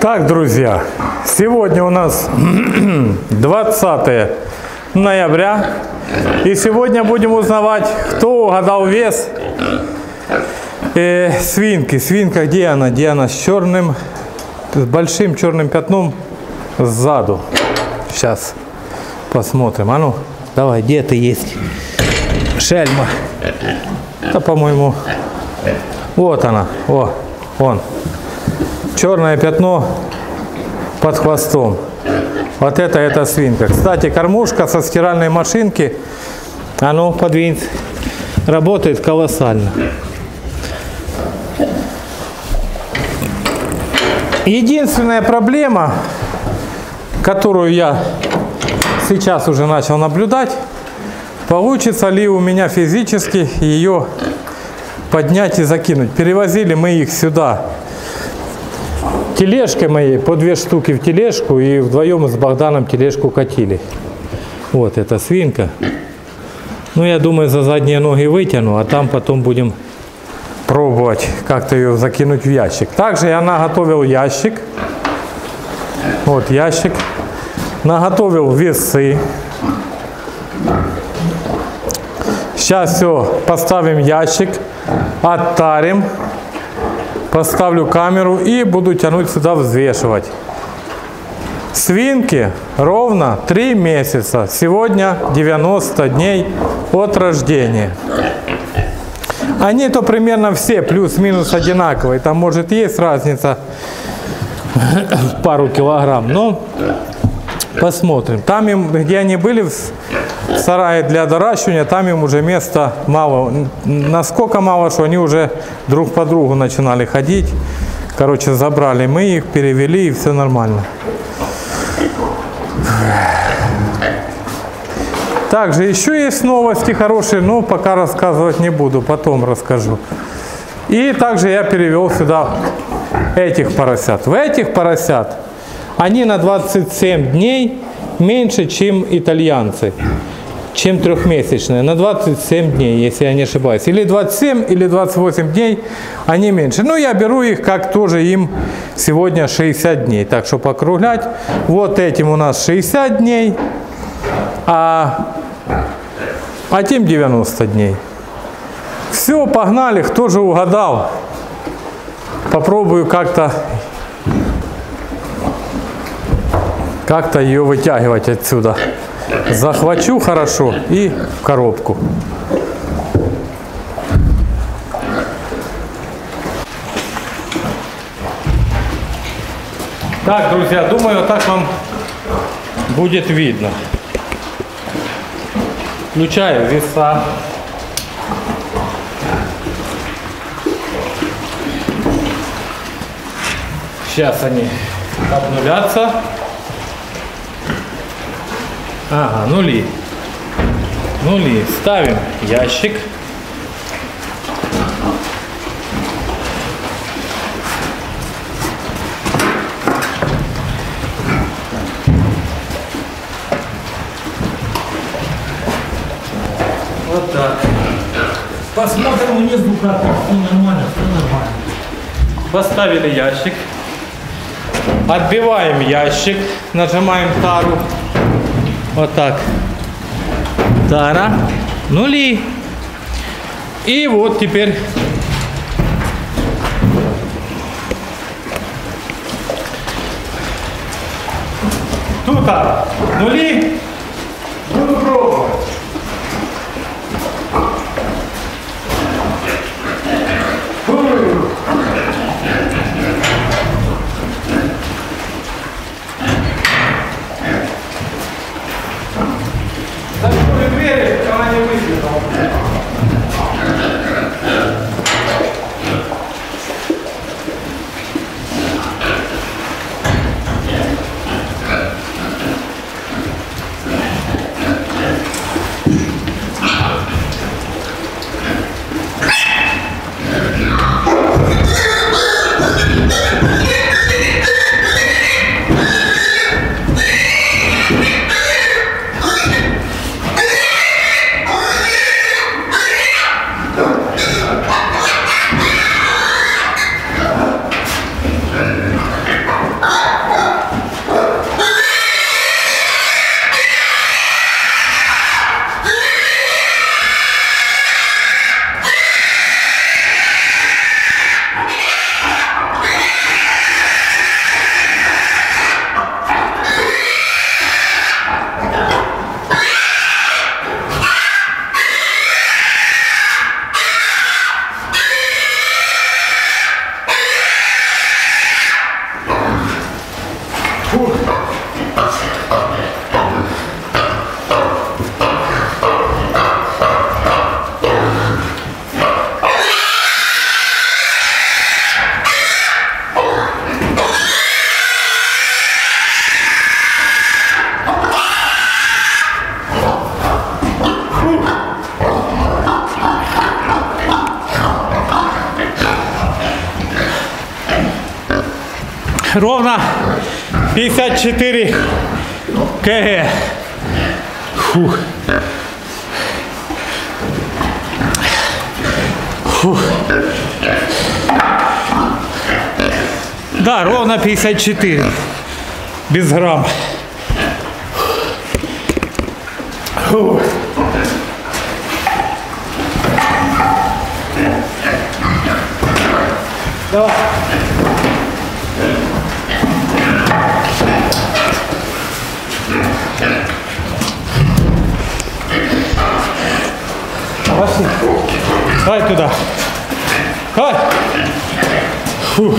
Так, друзья, сегодня у нас 20 ноября. И сегодня будем узнавать, кто угадал вес э, свинки. Свинка, где она? Где она? С черным, с большим черным пятном сзаду. Сейчас посмотрим. А ну, давай, где ты есть? Шельма. Да, по-моему, вот она. О, он. Черное пятно под хвостом. Вот это, это свинка. Кстати, кормушка со стиральной машинки, ну, подвинь, работает колоссально. Единственная проблема, которую я сейчас уже начал наблюдать, получится ли у меня физически ее поднять и закинуть. Перевозили мы их сюда тележкой моей, по две штуки в тележку, и вдвоем с Богданом тележку катили. Вот эта свинка. Ну, я думаю, за задние ноги вытяну, а там потом будем пробовать как-то ее закинуть в ящик. Также я наготовил ящик. Вот ящик. Наготовил весы. Сейчас все, поставим ящик, оттарим, поставлю камеру и буду тянуть сюда, взвешивать. Свинки ровно 3 месяца. Сегодня 90 дней от рождения. Они то примерно все плюс-минус одинаковые. Там может есть разница пару килограмм. Но посмотрим. Там им, где они были в сарае для доращивания, там им уже места мало. Насколько мало, что они уже друг по другу начинали ходить. Короче, забрали мы их, перевели и все нормально. Также еще есть новости хорошие, но пока рассказывать не буду, потом расскажу. И также я перевел сюда этих поросят. В этих поросят они на 27 дней меньше, чем итальянцы, чем трехмесячные. На 27 дней, если я не ошибаюсь. Или 27, или 28 дней они меньше. Ну, я беру их, как тоже им сегодня 60 дней. Так что покруглять. Вот этим у нас 60 дней, а, а тем 90 дней. Все, погнали, кто же угадал? Попробую как-то как-то ее вытягивать отсюда. Захвачу хорошо и в коробку. Так, друзья, думаю, так вам будет видно. Включаю веса. Сейчас они обнулятся. Ага, нули. Нули. Ставим ящик. Вот так. Посмотрим внизу, как все нормально, все нормально. Поставили ящик. Отбиваем ящик, нажимаем тару. Вот так. Тара. Нули. И вот теперь тут а, нули. Буду пробовать. Ровно 54 кг. Фух. Фух. Да, ровно 54. Без грамм. Фух. Давай. Пошли. Давай туда. Давай. Фу.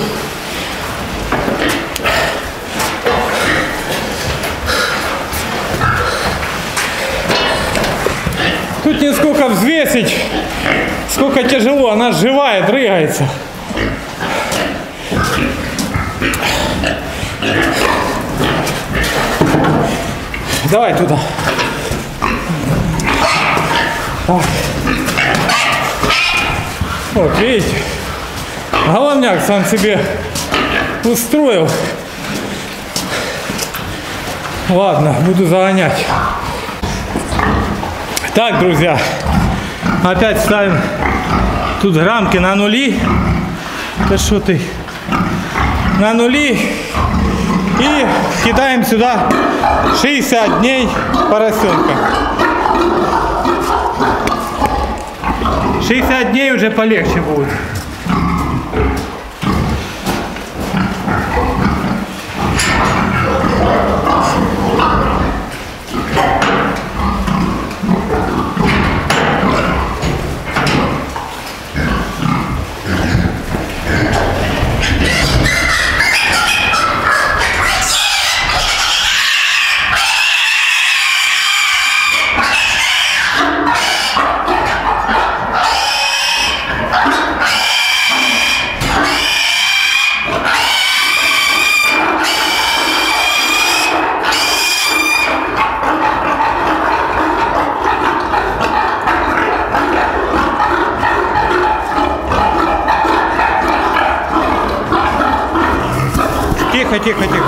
Тут не сколько взвесить, сколько тяжело. Она живая, дрыгается. Давай туда. Так. Вот, видите, головняк сам себе устроил. Ладно, буду загонять. Так, друзья, опять ставим тут граммки на нули. Да что ты? На нули. И кидаем сюда 60 дней поросенка. 60 дней уже полегче будет. Тихо, тихо, тихо.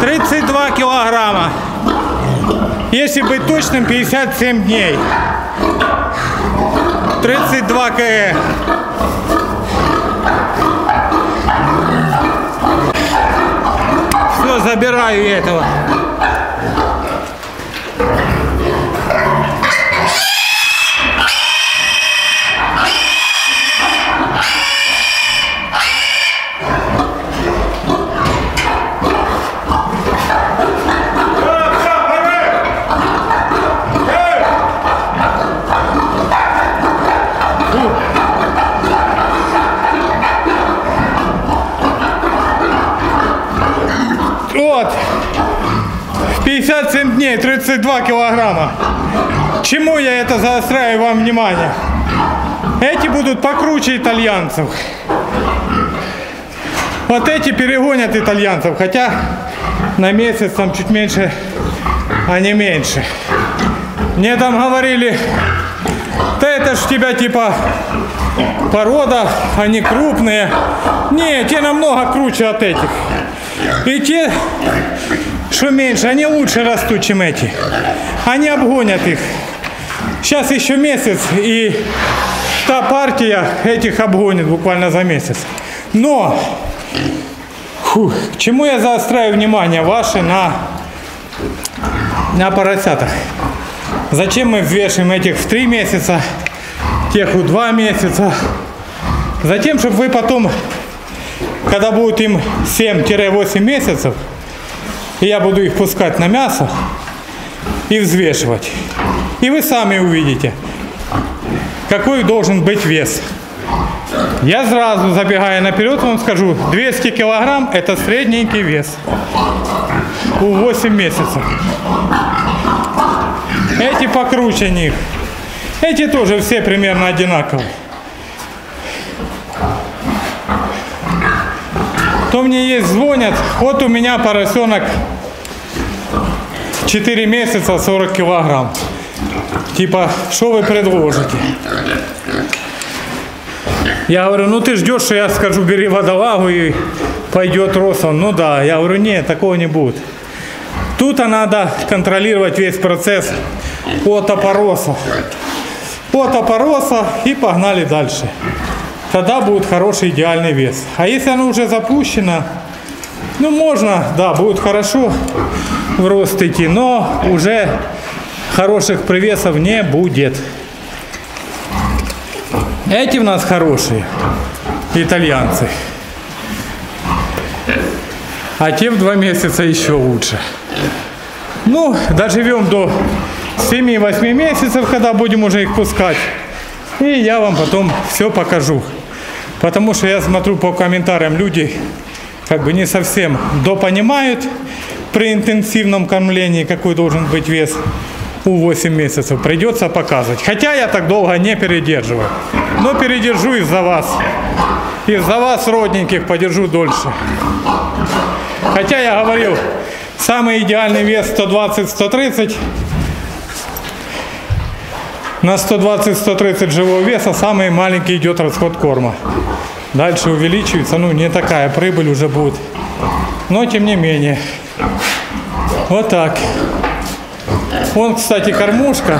32 килограмма. Если быть точным, 57 дней. 32 кг. Все, забираю этого. Вот. 57 дней, 32 килограмма. Чему я это заостряю вам внимание? Эти будут покруче итальянцев. Вот эти перегонят итальянцев, хотя на месяц там чуть меньше, а не меньше. Мне там говорили, да это ж тебя типа порода, они крупные. Не, те намного круче от этих. И те, что меньше, они лучше растут, чем эти. Они обгонят их. Сейчас еще месяц, и та партия этих обгонит буквально за месяц. Но, фу, к чему я заостряю внимание ваше на, на поросятах? Зачем мы взвешиваем этих в 3 месяца, тех в 2 месяца? Затем, чтобы вы потом когда будет им 7-8 месяцев, я буду их пускать на мясо и взвешивать. И вы сами увидите, какой должен быть вес. Я сразу, забегая наперед, вам скажу, 200 килограмм – это средненький вес у 8 месяцев. Эти покруче них. Эти тоже все примерно одинаковые. То мне есть звонят, вот у меня поросенок 4 месяца 40 килограмм. Типа, что вы предложите? Я говорю, ну ты ждешь, что я скажу, бери водолагу и пойдет рост. Он, ну да, я говорю, нет, такого не будет. Тут надо контролировать весь процесс от опороса. От опороса и погнали дальше. Тогда будет хороший идеальный вес. А если оно уже запущено, ну можно, да, будет хорошо в рост идти, но уже хороших привесов не будет. Эти у нас хорошие итальянцы. А те в два месяца еще лучше. Ну, доживем до 7-8 месяцев, когда будем уже их пускать. И я вам потом все покажу. Потому что я смотрю по комментариям, люди как бы не совсем допонимают при интенсивном кормлении, какой должен быть вес у 8 месяцев. Придется показывать. Хотя я так долго не передерживаю. Но передержу из-за вас. Из-за вас, родненьких, подержу дольше. Хотя я говорил, самый идеальный вес 120-130. На 120-130 живого веса самый маленький идет расход корма. Дальше увеличивается, ну не такая прибыль уже будет. Но тем не менее. Вот так. Вон, кстати, кормушка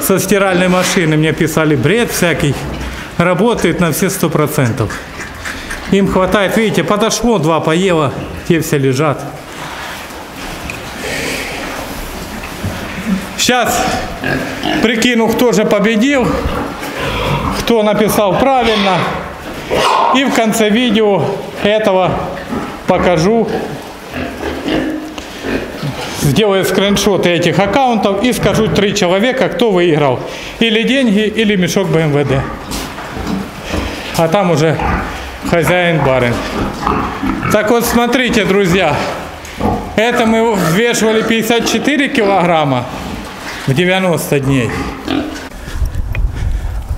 со стиральной машины. Мне писали бред всякий. Работает на все сто процентов. Им хватает, видите, подошло, два поела, те все лежат. Сейчас прикину, кто же победил, кто написал правильно. И в конце видео этого покажу, сделаю скриншоты этих аккаунтов и скажу три человека, кто выиграл. Или деньги, или мешок БМВД. А там уже хозяин барин. Так вот, смотрите, друзья. Это мы взвешивали 54 килограмма в 90 дней.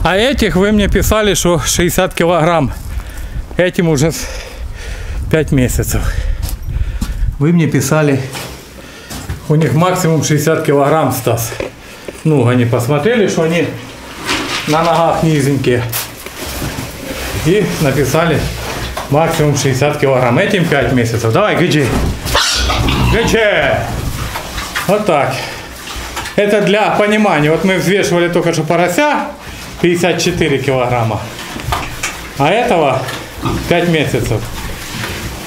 А этих вы мне писали, что 60 килограмм. Этим уже 5 месяцев. Вы мне писали, у них максимум 60 килограмм, Стас. Ну, они посмотрели, что они на ногах низенькие. И написали максимум 60 килограмм. Этим 5 месяцев. Давай, гыджи. Гыджи. Вот так. Это для понимания. Вот мы взвешивали только что порося 54 килограмма. А этого 5 месяцев.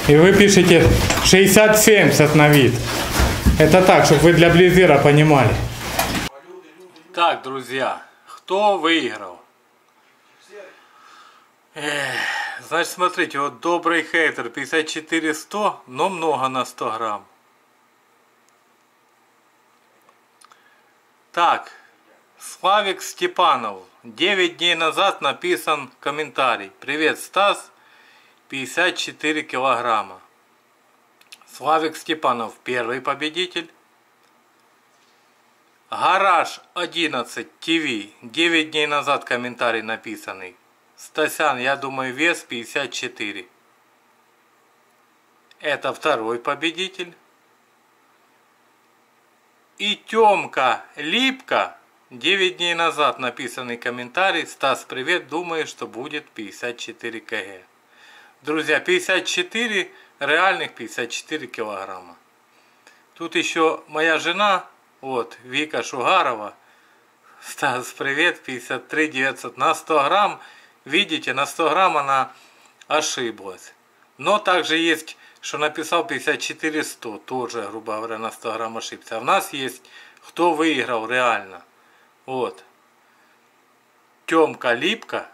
И вы пишете 60-70 на вид. Это так, чтобы вы для близира понимали. Так, друзья, кто выиграл? Эх, значит, смотрите, вот добрый хейтер 54-100, но много на 100 грамм. Так, Славик Степанов. 9 дней назад написан комментарий. Привет, Стас. 54 килограмма. Славик Степанов первый победитель. Гараж 11 ТВ. 9 дней назад комментарий написанный. Стасян, я думаю, вес 54. Это второй победитель. И Тёмка Липка 9 дней назад написанный комментарий. Стас, привет, думаю, что будет 54 кг. Друзья, 54, реальных 54 килограмма. Тут еще моя жена, вот, Вика Шугарова. Стас, привет, 53 900 на 100 грамм. Видите, на 100 грамм она ошиблась. Но также есть, что написал 54 100, тоже, грубо говоря, на 100 грамм ошибся. А у нас есть, кто выиграл реально. Вот. Тёмка Липка,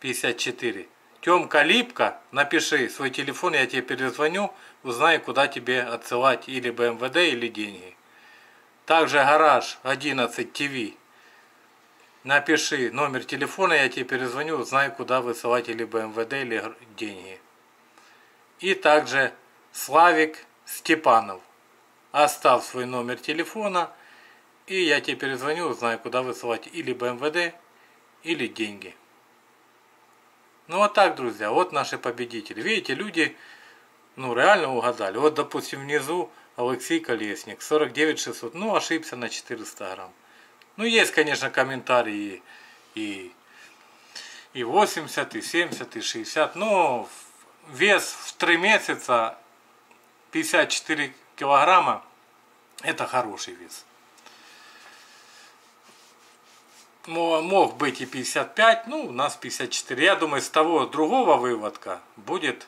54. Тёмка Липка, напиши свой телефон, я тебе перезвоню, узнаю, куда тебе отсылать или БМВД, или деньги. Также гараж 11 ТВ. Напиши номер телефона, я тебе перезвоню, узнаю, куда высылать или БМВД, или деньги. И также Славик Степанов. Оставь свой номер телефона, и я тебе перезвоню, узнаю, куда высылать или БМВД, или деньги. Ну вот так, друзья, вот наши победители. Видите, люди ну реально угадали. Вот, допустим, внизу Алексей Колесник, 49 600, ну ошибся на 400 грамм. Ну есть, конечно, комментарии и, и 80, и 70, и 60, но вес в 3 месяца 54 килограмма это хороший вес. Мог быть и 55, ну у нас 54. Я думаю, с того другого выводка будет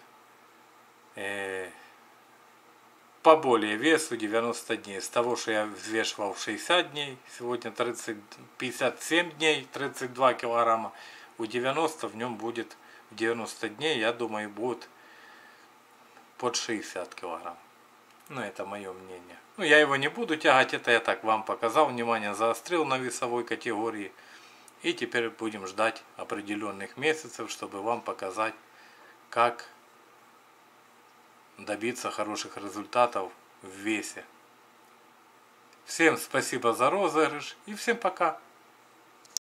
э, поболее весу 90 дней. С того, что я взвешивал 60 дней, сегодня 30, 57 дней, 32 килограмма. У 90 в нем будет 90 дней, я думаю, будет под 60 килограмм. Ну, это мое мнение. Ну, я его не буду тягать, это я так вам показал, внимание заострил на весовой категории. И теперь будем ждать определенных месяцев, чтобы вам показать, как добиться хороших результатов в весе. Всем спасибо за розыгрыш и всем пока.